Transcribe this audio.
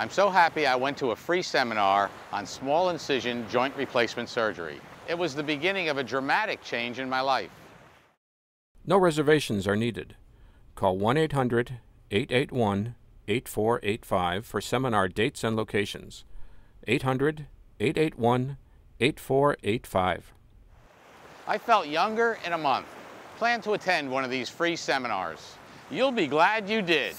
I'm so happy I went to a free seminar on small incision joint replacement surgery. It was the beginning of a dramatic change in my life. No reservations are needed. Call 1 800 881 8485 for seminar dates and locations. 800 881 8485. I felt younger in a month. Plan to attend one of these free seminars. You'll be glad you did.